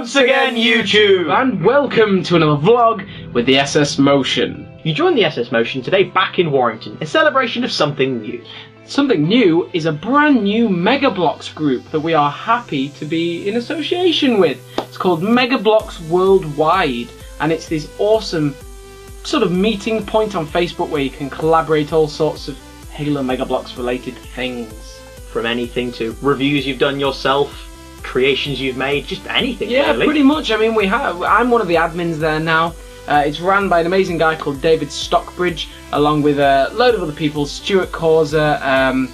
once again, YouTube! And welcome to another vlog with the SS Motion. You joined the SS Motion today back in Warrington in celebration of something new. Something new is a brand new Mega Bloks group that we are happy to be in association with. It's called Mega Bloks Worldwide, and it's this awesome sort of meeting point on Facebook where you can collaborate all sorts of Halo Mega Bloks related things. From anything to reviews you've done yourself, creations you've made, just anything Yeah, really. pretty much. I mean, we have. I'm one of the admins there now. Uh, it's run by an amazing guy called David Stockbridge, along with a load of other people: Stuart Causer, um,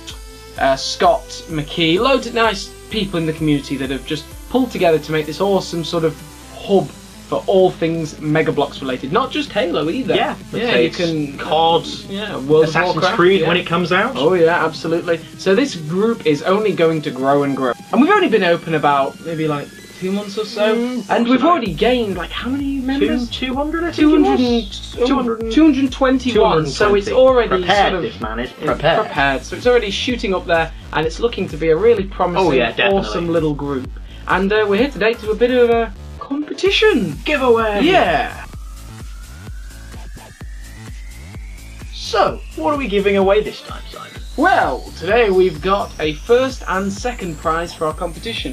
uh, Scott McKee, loads of nice people in the community that have just pulled together to make this awesome sort of hub for all things Mega Bloks related. Not just Halo either. Yeah, yeah, you can cards. yeah, World Assassin's Warcraft, Creed yeah. when it comes out. Oh yeah, absolutely. So this group is only going to grow and grow, and we've only been open about maybe like two months or so, Mm, and we've about. already gained like how many members? Two hundred. Two hundred. Two hundred. Two hundred twenty-one. So it's already prepared. sort of this man is prepared. prepared. So it's already shooting up there, and it's looking to be a really promising, Oh, yeah, awesome little group. And uh, we're here today to do a bit of a competition. Giveaway. Yeah. So, what are we giving away this time, Simon? Well, today we've got a first and second prize for our competition.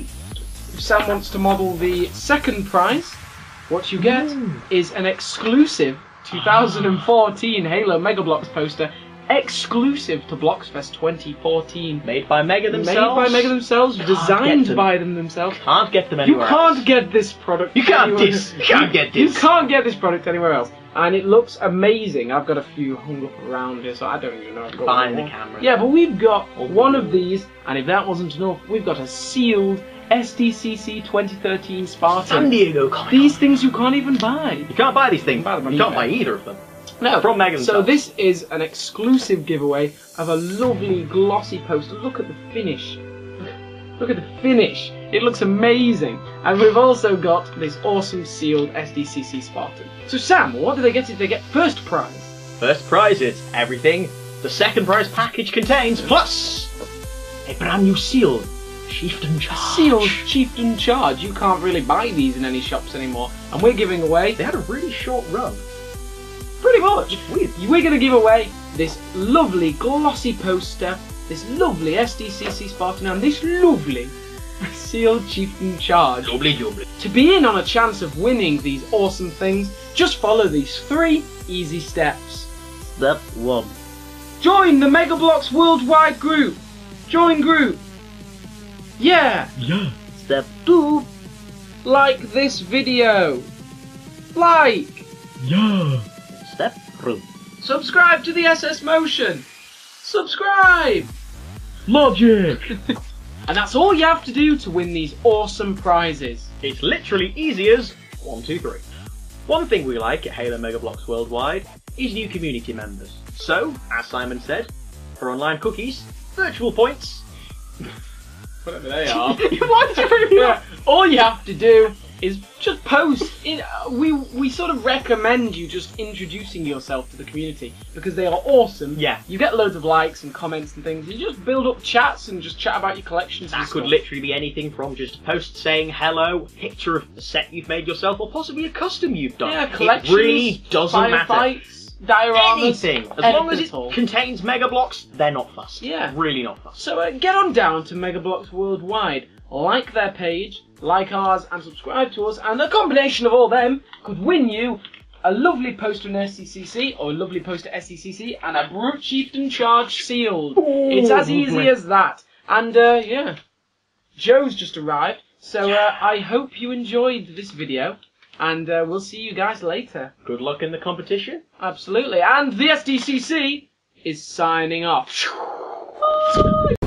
If Sam wants to model the second prize, what you get Ooh. is an exclusive 2014 Halo Mega Bloks poster, exclusive to Bloksfest 2014. Made by Mega Made themselves. by Mega themselves, Can't designed get them. by them themselves. Can't get them anywhere You anywhere can't else. get this product. You can't anywhere- this. You can't get You this. can't get this product anywhere else. And it looks amazing. I've got a few hung up around here, so I don't even know. if I've got Behind one the more. camera. Yeah, but we've got Oh. one of these, and if that wasn't enough, we've got a sealed SDCC 2013 Spartan. San Diego Comic These things you can't even buy. You can't buy these things. Buy them on you can't eBay. buy either of them. No, From Mega So this is an exclusive giveaway of a lovely glossy poster. Look at the finish. Look at the finish. It looks amazing. And we've also got this awesome sealed SDCC Spartan. So Sam, what do they get if they get first prize? First prize is everything the second prize package contains, plus a brand new sealed chieftain charge. Sealed Chieftain Charge. You can't really buy these in any shops anymore. And we're giving away, They had a really short run. Pretty much, Weird. we're going to give away this lovely glossy poster, this lovely SDCC Spartan, and this lovely sealed Chieftain Charge. Jubbly jubbly. To be in on a chance of winning these awesome things, just follow these three easy steps. Step one. Join the Mega Bloks Worldwide group. Join group. Yeah. Yeah. Step two. Like this video. Like. Yeah. Step three. Subscribe to the SS Motion. Subscribe. Logic. And that's all you have to do to win these awesome prizes. It's literally easy as one, two, three. One thing we like at Halo Mega Bloks Worldwide is new community members. So, as Simon said, for online cookies, virtual points. Whatever they are. Why do you yeah. All you have to do is just post. In, uh, we we sort of recommend you just introducing yourself to the community because they are awesome. Yeah. You get loads of likes and comments and things. You just build up chats and just chat about your collections. That could stuff. literally be anything from just a post saying hello, picture of the set you've made yourself, or possibly a custom you've done. Yeah, collections. It really doesn't matter. firefights, dioramas, Anything. As long as it all. contains Mega Bloks, they're not fussed. Yeah. Really not fussed. So uh, get on down to Mega Bloks Worldwide, like their page, like ours, and subscribe to us. And a combination of all them could win you a lovely poster in SCCC or a lovely poster SCCC and a Brute Chieftain Charge sealed. it's as easy as that. And uh, yeah, Joe's just arrived. So uh, I hope you enjoyed this video, and uh, we'll see you guys later. Good luck in the competition. Absolutely. And the SDCC is signing off.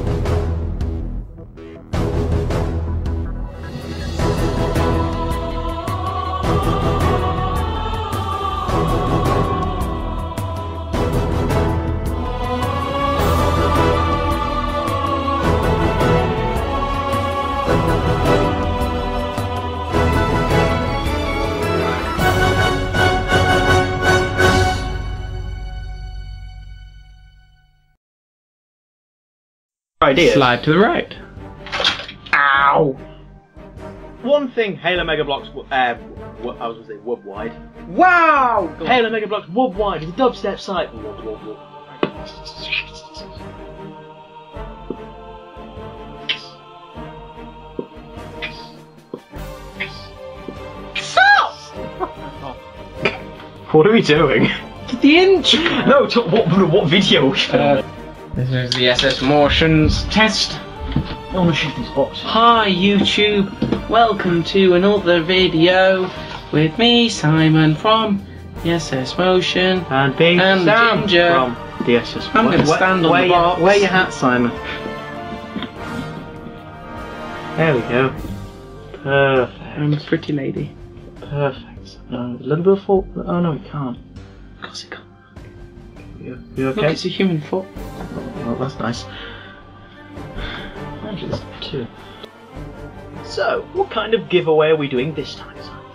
Idea. Slide to the right. Ow. one thing Halo Mega Bloks, w- uh, w- I was going to say Wub Wide. Wow! Halo Mega Bloks Wub Wide is a dubstep site. Wub, wub, wub. What are we doing? The intro! No, to, what, what video? Uh, this is the SS Motions test. I want to shoot these boxes. Hi YouTube, welcome to another video with me, Simon from the SS Motion. And being And Sam Ginger. from the SS. Motion. I'm gonna stand on wear the your- box. Wear your hat, Simon. There we go. Perfect. I'm a pretty lady. Perfect. Uh, a little bit of fault. Oh no, we can't. Of course it can't. You, you Look, okay? it's a human foot. Well, that's nice. Actually, two. So, what kind of giveaway are we doing this time, Well, Simon?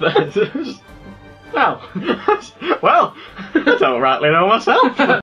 well, well, I don't rightly know myself.